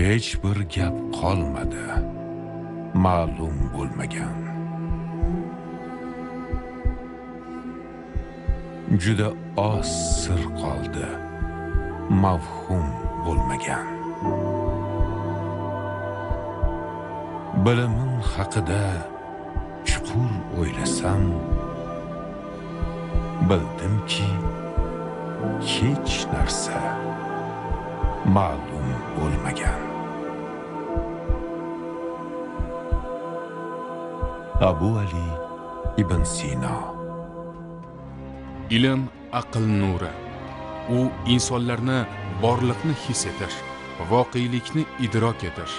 hech bir gap qolmadi. Ma'lum bo'lmagan. Juda oz sir qoldi. Mavhum bo'lmagan. Bilimim haqida chuqur o'ylasam bildimki hech narsa ma'lum bo'lmagan. Abu ali ibn sino ilm aql nuri. U insonlarni borliqni his etish voqelikni idrok etish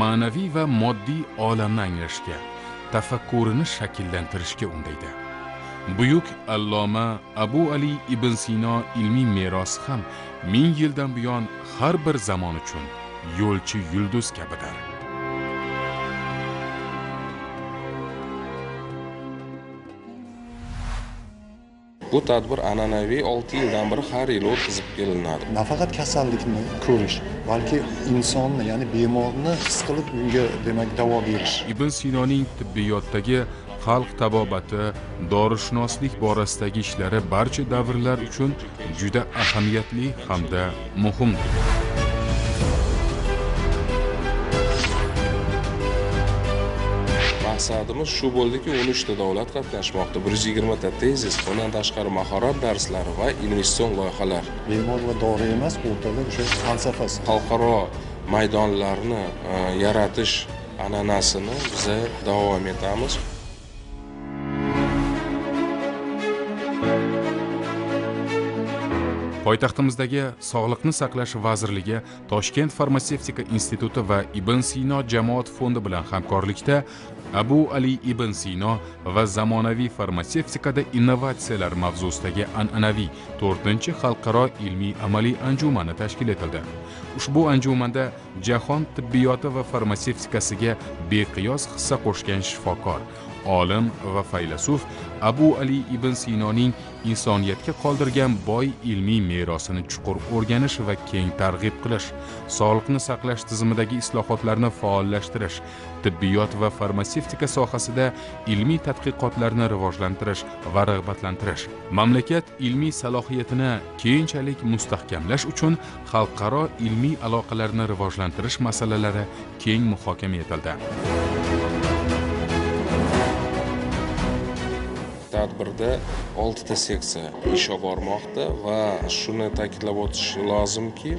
ma'naviy va moddiy olamni anglashga tafakkurini shakllantirishga undaydi. Buyuk alloma abu ali ibn sino ilmiy merosi ham ming yildan buyon har bir zamon uchun yo'lchi yulduz kabidir. Bu tadbir an'anaviy olti yildan beri har yili o'tkazib kelinadi. Nafaqat kasallikni ko'rish balki insonni ya'ni bemorni his qilib unga demak davo berish. Ibn sinoning tibbiyotdagi xalq tabobati dorishunoslik borasidagi ishlari barcha davrlar uchun juda ahamiyatli hamda muhimdir maqsadimiz shu bo'ldiki o'n uchta davlat qatnashmoqda. Bir yuz yigirmata tezis undan tashqari mahorat darslari va investitsion loyihalar. Bemor va dori emas o'rtada o'sha falsafasi. Xalqaro maydonlarni e, yaratish an'anasini biza davom etamiz poytaxtimizdagi sog'liqni saqlash vazirligi toshkent farmatsevtika instituti va ibn sino jamoat fondi bilan hamkorlikda abu ali ibn sino va zamonaviy farmatsevtikada innovatsiyalar mavzusidagi an'anaviy to'rtinchi xalqaro ilmiy amaliy anjumani tashkil etildi. Ushbu anjumanda jahon tibbiyoti va farmatsevtikasiga beqiyos hissa qo'shgan shifokor olim va faylasuf abu ali ibn sinoning insoniyatga qoldirgan boy ilmiy merosini chuqur o'rganish va keng targ'ib qilish sog'liqni saqlash tizimidagi islohotlarni faollashtirish tibbiyot va farmatsevtika sohasida ilmiy tadqiqotlarni rivojlantirish va rag'batlantirish mamlakat ilmiy salohiyatini keyinchalik mustahkamlash uchun xalqaro ilmiy aloqalarni rivojlantirish masalalari keng muhokama etildi. Tadbirda oltita seksiya ish olib bormoqda va shuni ta'kidlab o'tish lozimki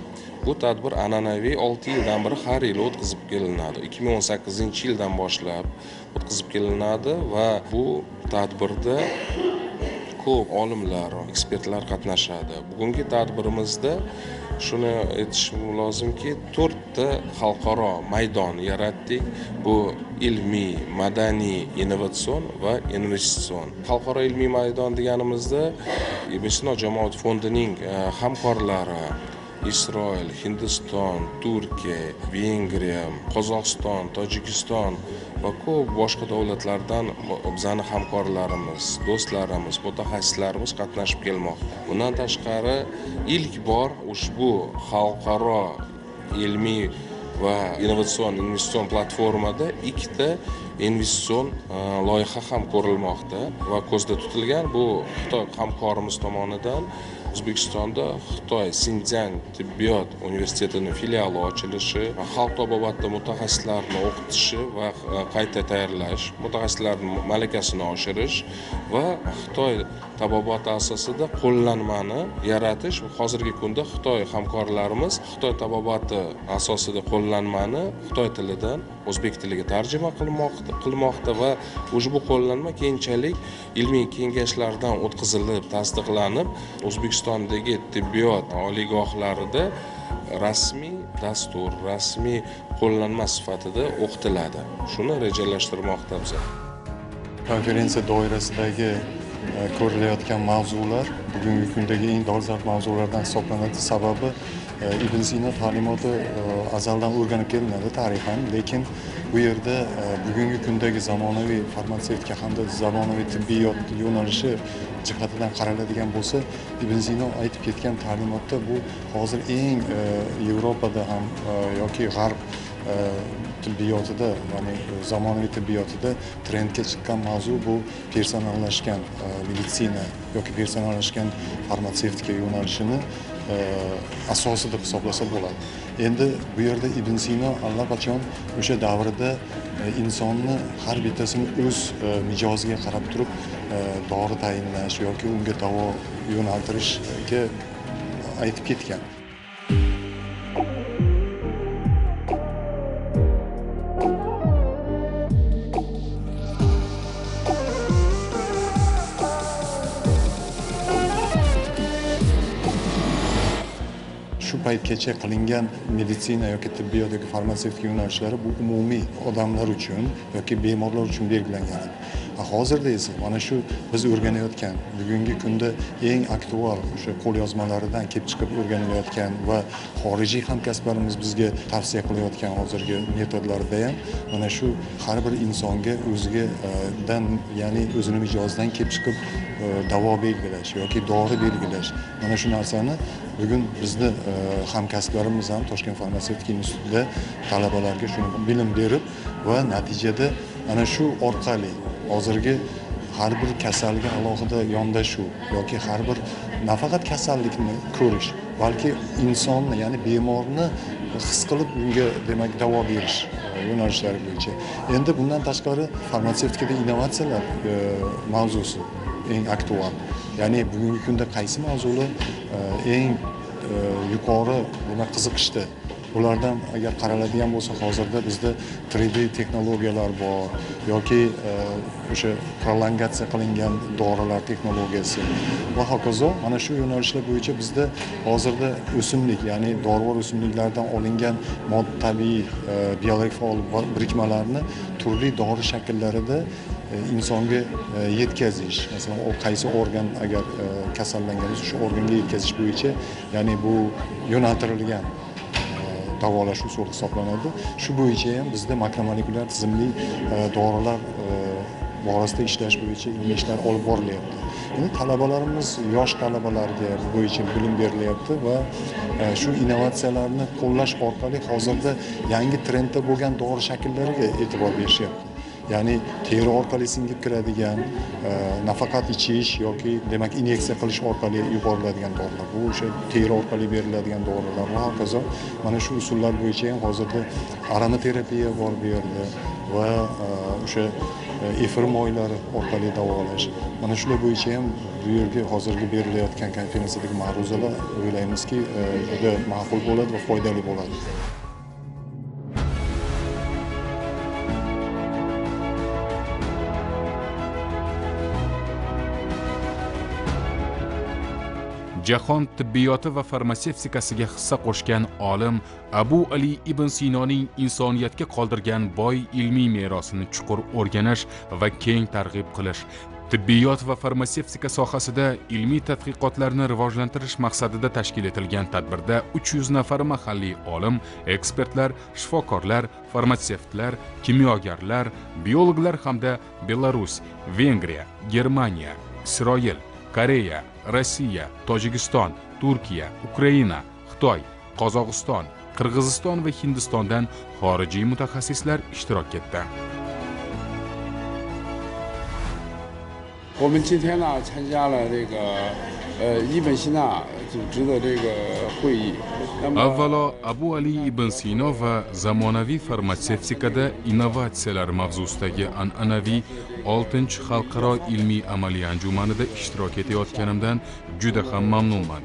bu tadbir an'anaviy olti yildan beri har yili o'tkazib kelinadi. ikki ming o'n sakkizinchi yildan boshlab o'tkazib kelinadi va bu tadbirda ko'p olimlar ekspertlar qatnashadi. Bugungi tadbirimizda shuni aytishim lozimki to'rtta xalqaro maydon yaratdik. Bu ilmiy madaniy innovatsion va investitsion. Xalqaro ilmiy maydon deganimizda ibn sino jamoat fondining e, hamkorlari isroil hindiston turkiya vengriya qozog'iston tojikiston va ko'p boshqa davlatlardan bizani hamkorlarimiz do'stlarimiz mutaxassislarimiz qatnashib kelmoqda. Bundan tashqari ilk bor ushbu xalqaro ilmiy va innovatsion investitsion platformada ikkita investitsion e, loyiha ham ko'rilmoqda va ko'zda tutilgan bu xitoy hamkorimiz tomonidan o'zbekistonda xitoy sindzyan tibbiyot universitetini filiali ochilishi xalq tabobatida mutaxassislarni o'qitishi va e, qayta tayyorlash mutaxassislarni malakasini oshirish va xitoy tabobati asosida qo'llanmani yaratish hozirgi kunda xitoy hamkorlarimiz xitoy tabobati asosida qo'llanmani xitoy tilidan o'zbek tiliga tarjima qilmoqda qilmoqda va ushbu qo'llanma keyinchalik ilmiy kengashlardan o'tkazilib tasdiqlanib o'zbekistondagi tibbiyot oliygohlarida rasmiy dastur rasmiy qo'llanma sifatida o'qitiladi. Shuni rejalashtirmoqdamiz konferensiya doirasidagi E, ko'rilayotgan mavzular bugungi kundagi eng dolzarb mavzulardan hisoblanadi. Sababi e, ibn sino ta'limoti e, azaldan o'rganib kelinadi tarixan lekin bu yerda bugungi kundagi zamonaviy farmatsevtika hamda zamonaviy tibbiyot yo'nalishi jihatidan qaraladigan bo'lsa ibn sino aytib ketgan ta'limotda bu hozir eng yevropada ham yoki g'arb tibbiyotida ya'ni e, zamonaviy tibbiyotida trendga chiqqan mavzu bu personallashgan e, meditsina yoki personallashgan farmatsevtika yo'nalishini e, asosi deb hisoblasa bo'ladi. Endi bu yerda ibn sino allaqachon o'sha davrda insonni har bittasini o'z mijoziga qarab turib dori tayinlash yoki unga davo yo'naltirishga aytib ketgan. Paytgacha qilingan meditsina yoki tibbiyot yoki farmatsevtika yo'nalishlari bu umumiy odamlar uchun yoki bemorlar uchun belgilangan. Hozirda esa mana shu biz o'rganayotgan bugungi kunda eng aktual o'sha qo'lyozmalaridan kelib chiqib o'rganilayotgan va xorijiy hamkasblarimiz bizga tavsiya qilayotgan hozirgi metodlarda ham mana shu har bir insonga o'zigadan e, ya'ni o'zini mijozidan kelib chiqib e, davo belgilash yoki dori belgilash mana shu narsani bugun bizni e, hamkasblarimiz ham toshkent farmatsevtika institutida talabalarga shuni bilim berib va natijada ana shu orqali hozirgi har bir kasalga alohida yondashuv yoki har bir nafaqat kasallikni ko'rish balki insonni ya'ni bemorni his qilib unga demak davo berish e, yo'nalishlari bo'yicha. Endi bundan tashqari farmatsevtikada innovatsiyalar e, mavzusi eng aktual. Ya'ni bugungi kunda qaysi mavzular e, eng yuqori demak qiziqishda ulardan agar qaraladigan bo'lsa hozirda bizda 3d texnologiyalar bor yoki e, o'sha prolongatsiya qilingan dorilar texnologiyasi. Va hokazo mana shu yo'nalishlar bo'yicha bizda hozirda o'simlik ya'ni dorivor o'simliklardan olingan modda tabiiy e, biologik faol birikmalarni turli dori shakllarida e, insonga yetkazish. Masalan qaysi organ agar kasallangan bo'lsa shu organga yetkazish bo'yicha ya'ni bu yo'naltirilgan. Davolash usuli hisoblanadi. Shu bo'yicha ham bizda makromolekulyar tizimli e, dorilar e, borasida ishlash bo'yicha ilmiy ishlar olib borilyapti. Endi talabalarimiz yosh talabalarga bu bo'yicha bilim berilyapti va e, shu innovatsiyalarni qo'llash orqali hozirda yangi trendda bo'lgan dori shakllariga e'tibor berishyapti. Ya'ni teri orqali singib kiradigan e, nafaqat ichish yoki demak inyeksiya qilish orqali yuboriladigan dorilar. Bu o'sha teri orqali beriladigan dorilar. Va hokazo mana shu usullar bo'yicha ham hozirda aromaterapiya bor bu yerda va e, o'sha e, efir moylari orqali davolash. Mana shular bo'yicha ham bu yerga hozirgi berilayotgan konferensiyadagi ma'ruzalar o'ylaymizki juda ma'qul bo'ladi va foydali bo'ladi. Jahon tibbiyoti va farmatsevtikasiga hissa qo'shgan olim abu ali ibn sinoning insoniyatga qoldirgan boy ilmiy merosini chuqur o'rganish va keng targ'ib qilish tibbiyot va farmatsevtika sohasida ilmiy tadqiqotlarni rivojlantirish maqsadida tashkil etilgan tadbirda 300 nafar mahalliy olim ekspertlar shifokorlar farmatsevtlar kimyogarlar biologlar hamda belarus vengriya germaniya isroil koreya rossiya tojikiston turkiya ukraina xitoy qozog'iston qirg'iziston va hindistondan xorijiy mutaxassislar ishtirok etdi. avvalo abu ali ibn sino va zamonaviy farmatsevtikada innovatsiyalar mavzusidagi an'anaviy 6 xalqaro ilmiy amaliy anjumanida ishtirok etayotganimdan juda ham mamnunman.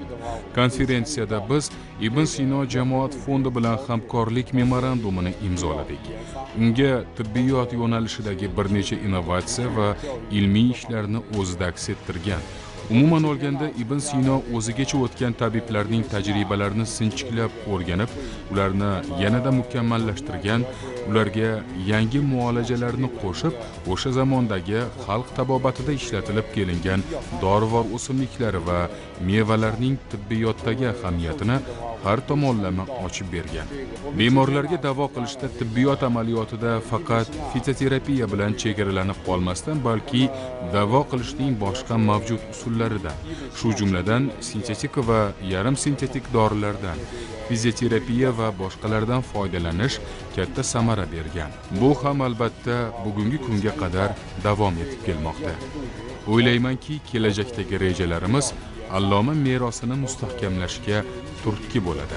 Konferensiyada biz ibn sino jamoat fondi bilan hamkorlik memorandumini imzoladik. Unga tibbiyot yo'nalishidagi bir necha innovatsiya va ilmiy ishlarni o'zida aks ettirgan. Umuman olganda ibn sino o'zigacha o'tgan tabiblarning tajribalarini sinchiklab o'rganib ularni yanada mukammallashtirgan ularga yangi muolajalarni qo'shib o'sha zamondagi xalq tabobatida ishlatilib kelingan dorivor o'simliklar va mevalarning tibbiyotdagi ahamiyatini har tomonlama ochib bergan. Bemorlarga davo qilishda tibbiyot amaliyotida faqat fitoterapiya bilan chegaralanib qolmasdan balki davo qilishning boshqa mavjud usullaridan shu jumladan sintetik va yarim sintetik dorilardan fizioterapiya va boshqalardan foydalanish katta samara bergan bu ham albatta bugungi kunga qadar davom etib kelmoqda o'ylaymanki kelajakdagi rejalarimiz alloma merosini mustahkamlashga turtki bo'ladi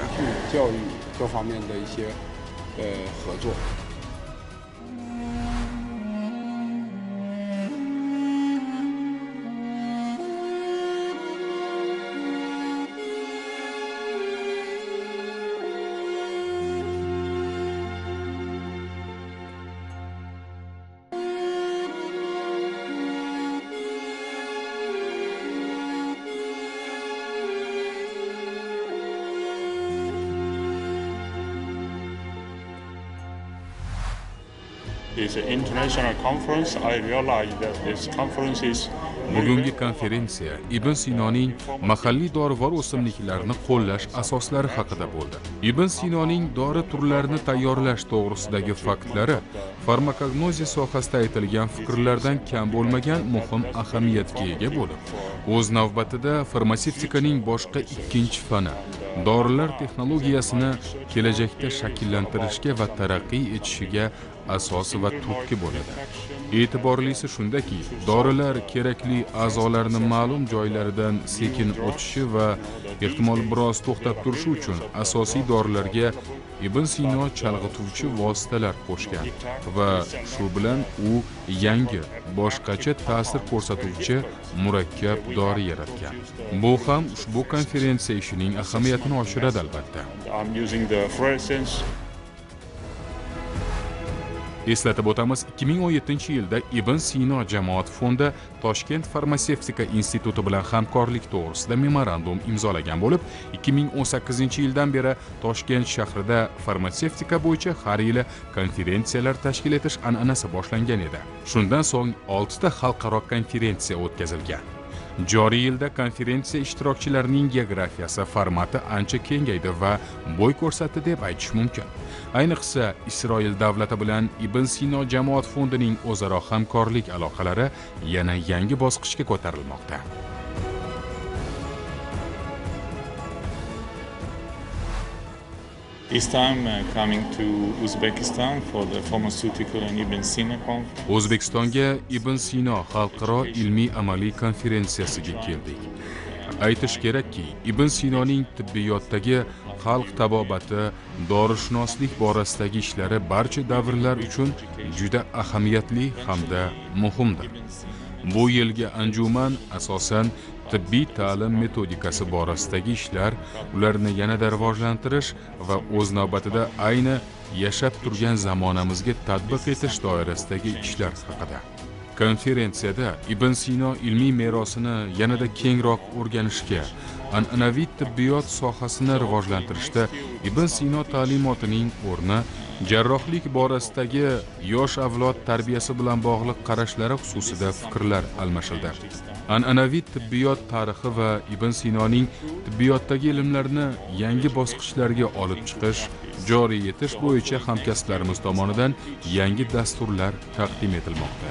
bugungi konferensiya ibn sinoning mahalliy dorivor o'simliklarni qo'llash asoslari haqida bo'ldi. Ibn sinoning dori turlarini tayyorlash to'g'risidagi faktlari farmakognoziya sohasida aytilgan fikrlardan kam bo'lmagan muhim ahamiyatga ega bo'lib o'z navbatida farmatsevtikaning boshqa ikkinchi fani. Dorilar texnologiyasini kelajakda shakllantirishga va taraqqiy etishiga asos va turtki bo'ladi. E'tiborlisi shundaki dorilar kerakli a'zolarni ma'lum joylaridan sekin o'tishi va ehtimol biroz to'xtab turishi uchun asosiy dorilarga ibn sino chalg'ituvchi vositalar qo'shgan va shu bilan u yangi boshqacha ta'sir ko'rsatuvchi murakkab dori yaratgan. Bu ham ushbu konferensiya ishining ahamiyatini oshiradi albatta. Eslatib o'tamiz 2017 yilda ibn sino jamoat fondi toshkent farmatsevtika instituti bilan hamkorlik to'g'risida memorandum imzolagan bo'lib 2018 yildan beri toshkent shahrida farmatsevtika bo'yicha har yili konferensiyalar tashkil etish an'anasi boshlangan edi. Shundan so'ng 6 ta xalqaro konferensiya o'tkazilgan. Joriy yilda konferensiya ishtirokchilarining geografiyasi formati ancha kengaydi va bo'y ko'rsatdi deb aytish mumkin. Ayniqsa isroil davlati bilan ibn sino jamoat fondining o'zaro hamkorlik aloqalari yana yangi bosqichga ko'tarilmoqda This time coming to Uzbekistan for the pharmaceutical and Ibn Sina conference. o'zbekistonga ibn sino xalqaro ilmiy amaliy konferensiyasiga keldik aytish kerakki ibn sinoning tibbiyotdagi xalq tabobati dorishunoslik borasidagi ishlari barcha davrlar uchun juda ahamiyatli hamda muhimdir. Bu yilgi anjuman asosan tibbiy ta'lim metodikasi borasidagi ishlar ularni yanada rivojlantirish va o'z navbatida ayni yashab turgan zamonamizga tatbiq etish doirasidagi ishlar haqida. Konferensiyada ibn sino ilmiy merosini yanada kengroq o'rganishga an'anaviy tibbiyot sohasini rivojlantirishda ibn sino ta'limotining o'rni jarrohlik borasidagi yosh avlod tarbiyasi bilan bog'liq qarashlari xususida fikrlar almashildi. An'anaviy tibbiyot tarixi va ibn sinoning tibbiyotdagi ilmlarni yangi bosqichlarga olib chiqish joriy etish bo'yicha hamkasblarimiz tomonidan yangi dasturlar taqdim etilmoqda.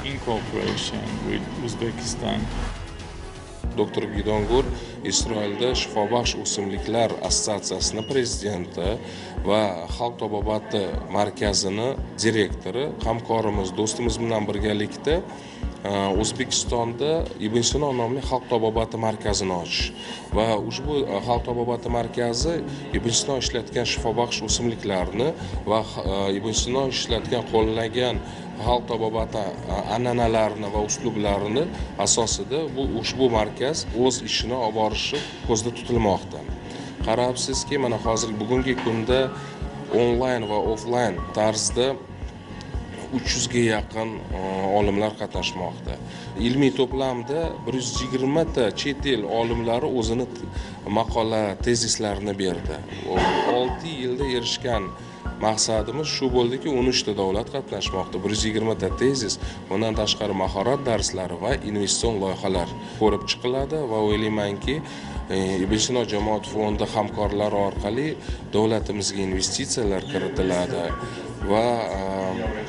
Doktor gidongur isroilda shifobaxsh o'simliklar assotsiatsiyasini prezidenti va xalq tabobati markazini direktori hamkorimiz do'stimiz bilan birgalikda o'zbekistonda ibn sino nomli xalq tabobati markazini ochish va ushbu xalq tabobati markazi ibn sino ishlatgan shifobaxsh o'simliklarni va ibn sino ishlatgan qo'llagan xalq tabobati an'analarini va uslublarini asosida bu ushbu markaz o'z ishini olib borishi ko'zda tutilmoqda. Qarabsizki mana hozir bugungi kunda onlayn va offlayn tarzda uch yuzga yaqin e, olimlar qatnashmoqda. Ilmiy to'plamda bir yuz yigirmata chet el olimlari o'zini maqola tezislarini berdi. Olti yilda erishgan maqsadimiz shu bo'ldiki o'n uchta davlat qatnashmoqda. Bir yuz yigirmata tezis bundan tashqari mahorat darslari va investitsion loyihalar ko'rib chiqiladi va o'ylaymanki e, jamoat fondi hamkorlari orqali davlatimizga investitsiyalar kiritiladi va e,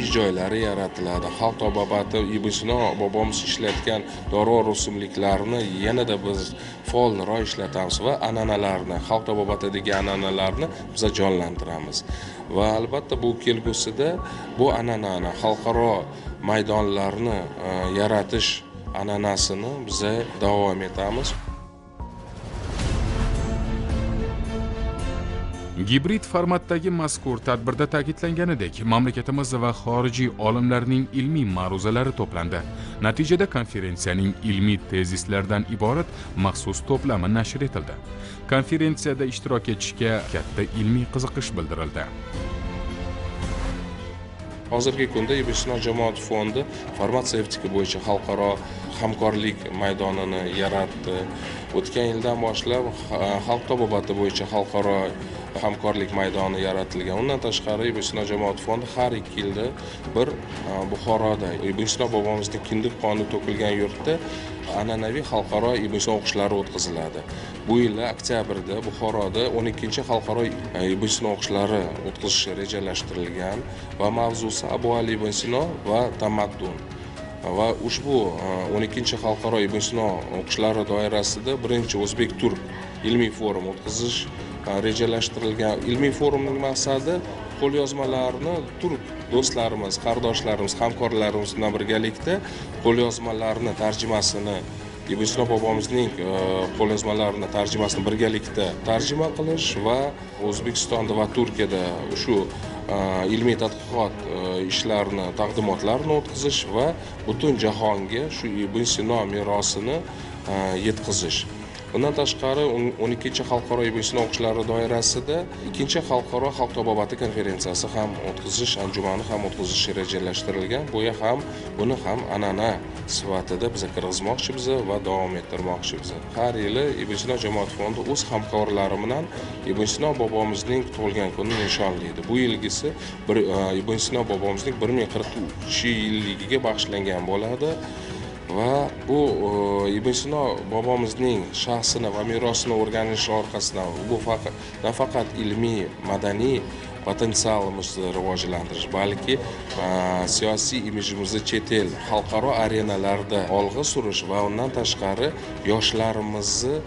ish joylari yaratiladi. Xalq tabobati ibn sino bobomiz ishlatgan dorivor o'simliklarni yanada biz faolroq ishlatamiz va an'analarni xalq tabobatidagi an'analarni biza jonlantiramiz. Va albatta bu kelgusida bu an'anani xalqaro maydonlarni e, yaratish an'anasini biza davom etamiz. Gibrid formatdagi mazkur tadbirda ta'kidlanganidek mamlakatimiz va xorijiy olimlarning ilmiy ma'ruzalari to'plandi. Natijada konferensiyaning ilmiy tezislardan iborat maxsus to'plami nashr etildi. Konferensiyada ishtirok etishga katta ilmiy qiziqish bildirildi. Hozirgi kunda ibn jamoat fondi farmatsevtika bo'yicha xalqaro hamkorlik maydonini yaratdi. O'tgan yildan boshlab xalq tabobati bo'yicha xalqaro hamkorlik maydoni yaratilgan. Undan tashqari ibn sino jamoat fondi har ikki yilda bir e, buxoroda e, ibn bobomizni kindik qoni to'kilgan yurtda an'anaviy xalqaro ibn sino o'qishlari o'tkaziladi. Bu yili oktyabrda buxoroda o'n ikkinchi xalqaro e, ibn sino o'qishlari o'tkazish rejalashtirilgan va mavzusi abu ali ibn sino va tamaddun. Va ushbu o'n ikkinchi xalqaro ibn sino o'qishlari doirasida birinchi o'zbek turk ilmiy forum o'tkazish rejalashtirilgan ilmiy forumning maqsadi qo'lyozmalarni turk do'stlarimiz qardoshlarimiz hamkorlarimiz bilan birgalikda qo'lyozmalarni tarjimasini ibn sino bobomizning e, qo'lyozmalarini tarjimasini birgalikda tarjima qilish va o'zbekistonda va turkiyada shu e, ilmiy tadqiqot e, ishlarini taqdimotlarini o'tkazish va butun jahonga shu ibn sino merosini yetkazish. Bundan tashqari o'n ikkinchi xalqaro ibn sino o'qishlari doirasida ikkinchi xalqaro xalq tabobati konferensiyasi ham o'tkazish anjumani ham o'tkazish rejalashtirilgan. Bu ham buni ham an'ana sifatida biz kirgizmoqchimiz va davom ettirmoqchimiz. Har yili ibn sino jamoat fondi o'z hamkorlari bilan ibn sino bobomizning tug'ilgan kunini nishonlaydi. Bu yilgisi e, ibn sino bobomizning bir ming qirq uch yilligiga bag'ishlangan bo'ladi. Va bu e, ibn sino bobomizning shaxsini va merosini o'rganish orqasidan bu faqat nafaqat ilmiy madaniy potensialimizni rivojlantirish balki e, siyosiy imijimizni chet el xalqaro arenalarda olg'a surish va undan tashqari yoshlarimizni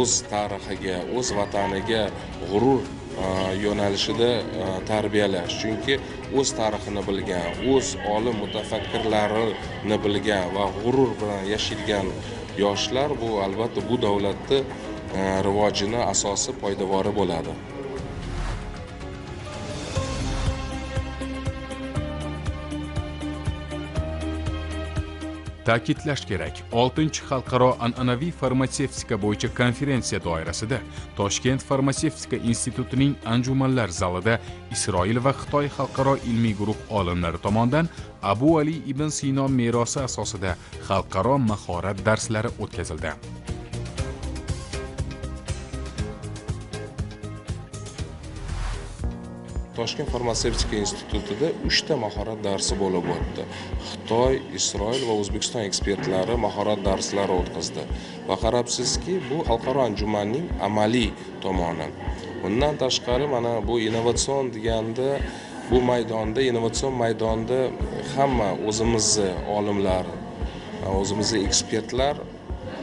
o'z tarixiga o'z vataniga g'urur E, yo'nalishida e, tarbiyalash. Chunki o'z tarixini bilgan o'z olim mutafakkirlarini bilgan va g'urur bilan yashaydigan yoshlar bu albatta bu davlatni e, rivojini asosi poydevori bo'ladi. Ta'kidlash kerak 6 xalqaro an'anaviy farmatsevtika bo'yicha konferensiya doirasida toshkent farmatsevtika institutining anjumanlar zalida isroil va xitoy xalqaro ilmiy guruh olimlari tomonidan abu ali ibn sino merosi asosida xalqaro mahorat darslari o'tkazildi. Toshkent farmatsevtika institutida uchta mahorat darsi bo'lib o'tdi. Xitoy isroil va o'zbekiston ekspertlari mahorat darslari o'tkazdi. Va qarabsizki bu xalqaro anjumanning amaliy tomoni. Bundan tashqari mana bu innovatsion deganda bu maydonda innovatsion maydonda hamma o'zimizni olimlar o'zimizni ekspertlar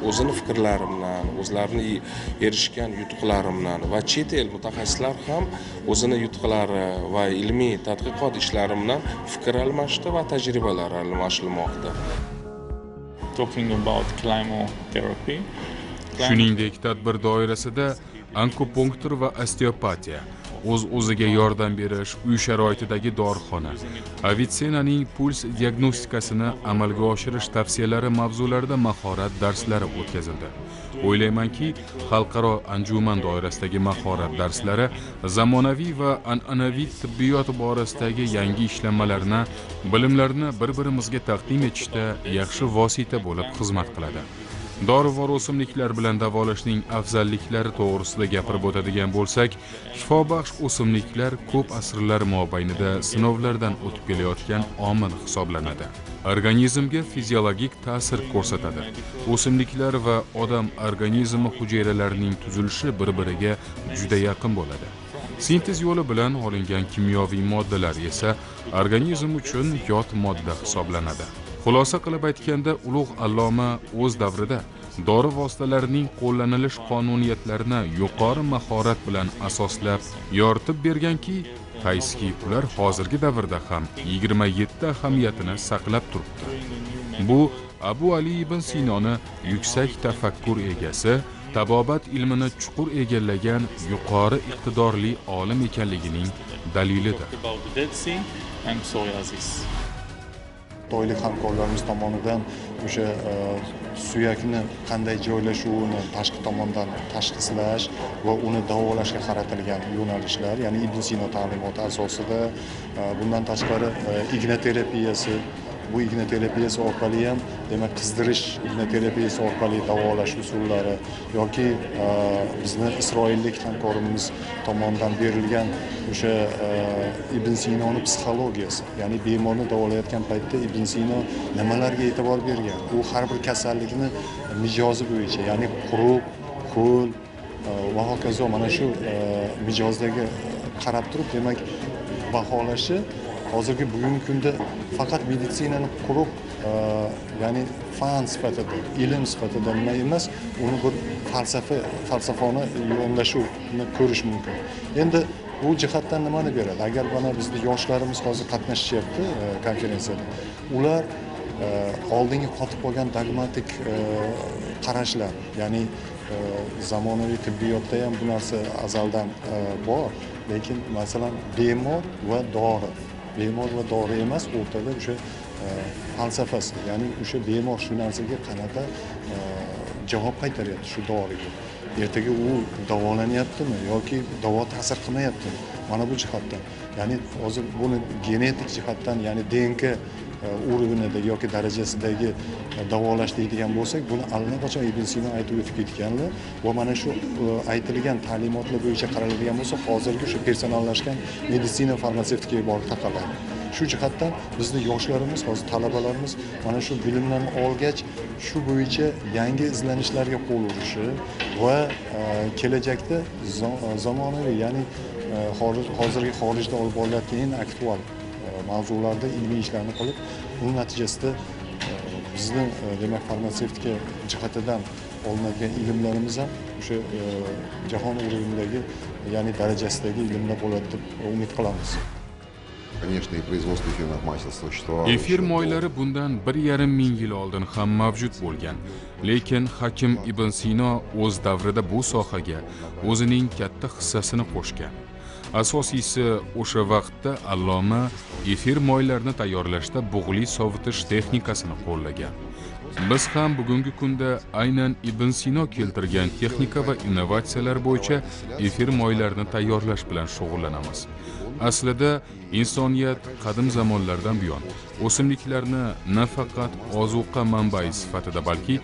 o'zini fikrlari bilan o'zlarini erishgan yutuqlari bilan va chet el mutaxassislar ham o'zini yutuqlari va ilmiy tadqiqot ishlari bilan fikr almashdi va tajribalar almashilmoqda. Talking about chemotherapy shuningdek tadbir doirasida onkopunktur va osteopatiya o'z o'ziga yordam berish uy sharoitidagi dorixona. Avitsenaning puls diagnostikasini amalga oshirish tavsiyalari mavzularida mahorat darslari o'tkazildi. O'ylaymanki xalqaro anjuman doirasidagi mahorat darslari zamonaviy va an'anaviy tibbiyot borasidagi yangi ishlanmalarni bilimlarni bir birimizga taqdim etishda yaxshi vosita bo'lib xizmat qiladi. Dorivor o'simliklar bilan davolashning afzalliklari to'g'risida gapirib o'tadigan bo'lsak shifobaxsh o'simliklar ko'p asrlar mobaynida sinovlardan o'tib kelayotgan omil hisoblanadi. Organizmga fiziologik ta'sir ko'rsatadi. O'simliklar va odam organizmi hujayralarining tuzilishi bir biriga juda yaqin bo'ladi. Sintez yo'li bilan olingan kimyoviy moddalar esa organizm uchun yot modda hisoblanadi. Xulosa qilib aytganda ulug' alloma o'z davrida dori vositalarining qo'llanilish qonuniyatlarini yuqori mahorat bilan asoslab yoritib berganki qaysiki ular hozirgi davrda ham 27 ahamiyatini saqlab turibdi. Bu abu ali ibn sinoni yuksak tafakkur egasi tabobat ilmini chuqur egallagan yuqori iqtidorli olim ekanligining dalilidir. Xitoylik hamkorlarimiz tomonidan o'sha e, suyakni qanday joylashuvini tashqi tomondan tashxislash va uni davolashga qaratilgan yo'nalishlar ya'ni ibn sino ta'limoti asosida e, bundan tashqari e, igna terapiyasi bu igna terapiyasi orqali ham demak qizdirish igna terapiyasi orqali davolash usullari yoki e, bizni isroillik hamkorimiz tomonidan berilgan o'sha e, ibn sinoni psixologiyasi ya'ni bemorni davolayotgan paytda ibn sino nimalarga e'tibor bergan? U har bir kasallikni mijozi bo'yicha ya'ni quruq ho'l e, va hokazo mana shu mijozdagi qarab turib demak baholashi hozirgi bugungi kunda faqat meditsinani quruq e, ya'ni fan sifatida ilm sifatida nima emas uni bir falsafa falsafona yondashuvni ko'rish mumkin endi bu jihatdan nimani beradi agar mana bizni yoshlarimiz hozir qatnashishyapti e, konferensiyada ular e, oldingi qotib qolgan dogmatik qarashlar ya'ni zamonaviy tibbiyotda ham bu narsa azaldan bor. Lekin masalan bemor va dori bemor va dori emas o'rtada o'sha e, falsafasi. Ya'ni o'sha bemor shu narsaga qanaqa e, javob qaytaryapti shu doriga. Ertaga u davolanyaptimi yoki davo ta'sir qilmayaptimi? Mana bu jihatdan. Ya'ni hozir buni genetik jihatdan ya'ni dnk E, уровенida yoki darajasidagi davolash deydigan bo'lsak buni allaqachon ibn sino aytib o'tib ketganlar va mana shu e, aytilgan ta'limotlar bo'yicha qaraladigan bo'lsa hozirgi o'sha personallashgan meditsina farmatsevtikaga borib taqaladi. Shu jihatdan bizni yoshlarimiz hozir talabalarimiz mana shu bilimlarni olgach shu bo'yicha yangi izlanishlarga qo'l urishi va e, kelajakda zamonaviy ya'ni hozirgi xorijda olib borilayotgan eng aktual mavzularda ilmiy ishlarni qilib uni natijasida e, bizni e, demak farmatsevtika jihatidan olinadigan ilmlarimiz ham o'sha e, jahon уровенidagi ya'ni darajasidagi ilmlar bo'ladi deb umid qilamiz Конечно, и производство эфирных масел существовало. efir moylari bundan bir yarim ming yil oldin ham mavjud bo'lgan lekin hakim ibn sino o'z davrida bu sohaga o'zining katta hissasini qo'shgan asosiysi o'sha vaqtda alloma efir moylarini tayyorlashda bug'li sovutish texnikasini qo'llagan. Biz ham bugungi kunda aynan ibn sino keltirgan texnika va innovatsiyalar bo'yicha efir moylarini tayyorlash bilan shug'ullanamiz. Aslida insoniyat qadim zamonlardan buyon o'simliklarni nafaqat ozuqa manbai sifatida balki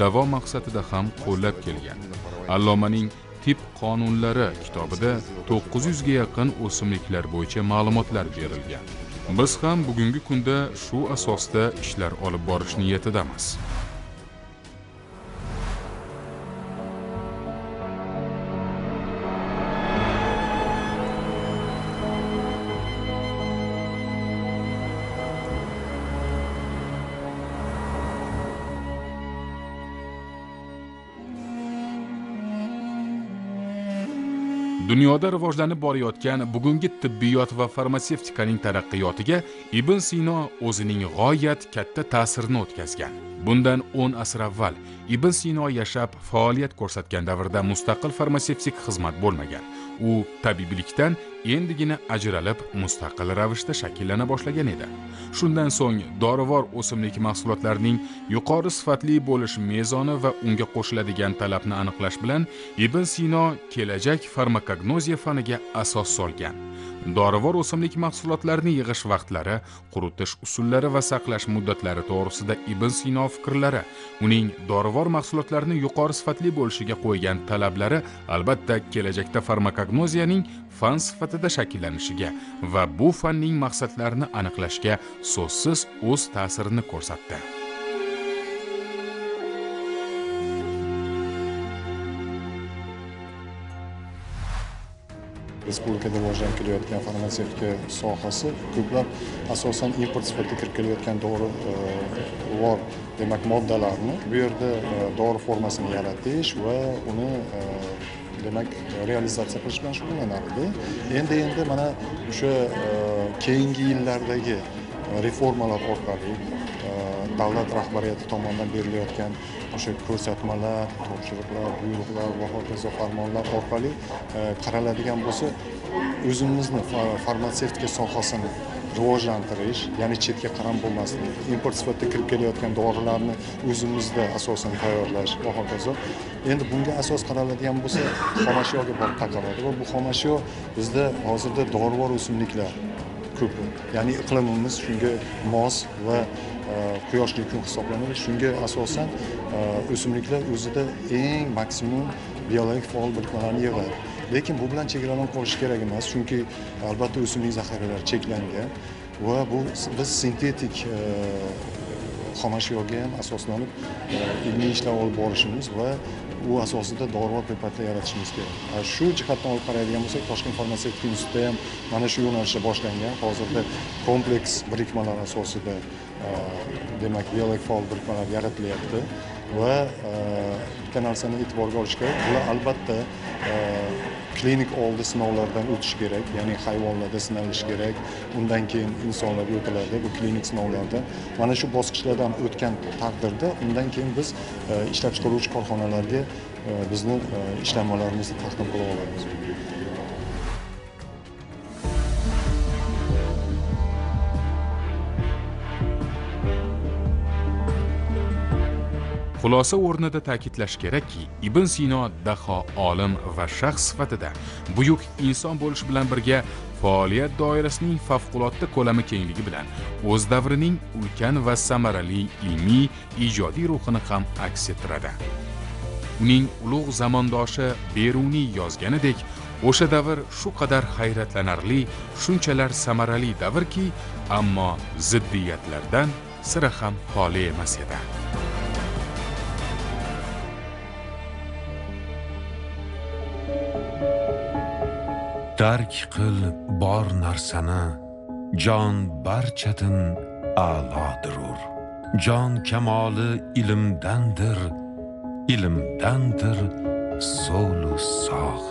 davo maqsadida ham qo'llab kelgan. Allomaning tip qonunlari kitobida 900 ga yaqin o'simliklar bo'yicha ma'lumotlar berilgan. Biz ham bugungi kunda shu asosda ishlar olib borish niyatidamiz. Dunyoda rivojlanib borayotgan bugungi tibbiyot va farmatsevtikaning taraqqiyotiga ibn sino o'zining g'oyat katta ta'sirini o'tkazgan. Bundan 10 asr avval ibn sino yashab faoliyat ko'rsatgan davrda mustaqil farmatsevtik xizmat bo'lmagan. U tabiblikdan endigina ajralib mustaqil ravishda shakllana boshlagan edi. Shundan so'ng dorivor o'simlik mahsulotlarining yuqori sifatli bo'lish mezoni va unga qo'shiladigan talabni aniqlash bilan ibn sino kelajak farmakognoziya faniga asos solgan. Dorivor o'simlik mahsulotlarini yig'ish vaqtlari quritish usullari va saqlash muddatlari to'g'risida ibn sino fikrlari. Uning dorivor mahsulotlarni yuqori sifatli bo'lishiga qo'ygan talablari albatta kelajakda farmakognoziyaning fan sifatida shakllanishiga va bu fanning maqsadlarini aniqlashga so'zsiz o'z ta'sirini ko'rsatdi. Respublikada rivojlanib kelayotgan farmatsevtika sohasi ko'plab asosan import sifatida kirib kelayotgan dorivor e, demak moddalarni bu yerda e, dori formasini yaratish va uni e, demak realizatsiya qilish bilan shug'ullanardi endi endi mana o'sha keyingi yillardagi reformalar orqali davlat rahbariyati tomonidan berilayotgan o'sha ko'rsatmalar topshiriqlar buyruqlar va hokazo farmonlar orqali e, qaraladigan bo'lsa o'zimizni farmatsevtika sohasini rivojlantirish ya'ni chetga qaram bo'lmaslik import sifatida kirib kelayotgan dorilarni o'zimizda asosan tayyorlash va hokazo. Endi bunga asos qaraladigan bo'lsa xomashyoga borib taqaladi va bu xomashyo bizda hozirda dorivor o'simliklar ko'p ya'ni iqlimimiz shunga mos va quyoshli kun hisoblanadi shunga asosan e, o'simliklar o'zida eng maksimum biologik faol birikmalarni yig'adi. Lekin bu bilan chegaralanib qolish kerak emas chunki albatta o'simlik zaxiralari cheklangan va bu biz sintetik e, xomashyoga ham asoslanib e, ilmiy ishlar olib borishimiz va u asosida dorivor preparatlar yaratishimiz kerak. Shu jihatdan olib qaraydigan bo'lsak toshkent farmatsevtika institutida ham mana shu yo'nalishda boshlangan. Hozirda kompleks birikmalar asosida Э, demak biologik faol birikmalar yaratilyapti va e, bitta narsani e'tiborga olish kerak. Bular albatta e, klinik oldi sinovlardan o'tish kerak. Ya'ni hayvonlarda sinalishi kerak. Undan keyin insonlarga o'tiladi bu klinik sinovlarda. Mana shu bosqichlardan o'tgan taqdirda undan keyin biz e, ishlab chiqaruvchi korxonalarga bizni ishlanmalarimizni taqdim qila olamiz. Xulosa o'rnida ta'kidlash kerakki ibn sino daho olim va shaxs sifatida buyuk inson bo'lish bilan birga faoliyat doirasining favqulodda ko'lami kengligi bilan o'z davrining ulkan va samarali ilmiy ijodiy ruhini ham aks ettiradi. Uning ulug' zamondoshi beruniy yozganidek o'sha davr shu qadar hayratlanarli shunchalar samarali davrki ammo ziddiyatlardan sira ham xoli emas edi. Dark qil bor narsani jon barchadan a'lodirur. Jon kamoli ilmdandir ilmdandir so'lu sog'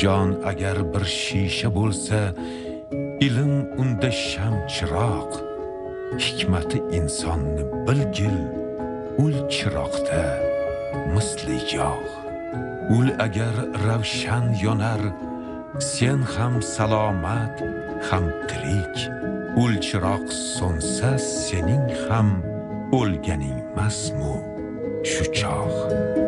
jon agar bir shisha bo'lsa ilm unda sham chiroq hikmati insonni bilgil ul chiroqda misli yog' ul agar ravshan yonar sen ham salomat ham tirik. Ulchiroq so'nsa sening ham o'lganing masmu. Shu chog'